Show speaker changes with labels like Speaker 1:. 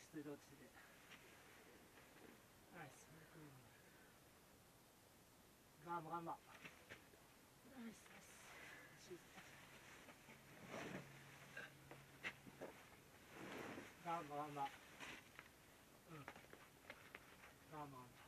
Speaker 1: ちとい落ちはいそれイらガンバガンバナイスナイスう。んガンバガンバ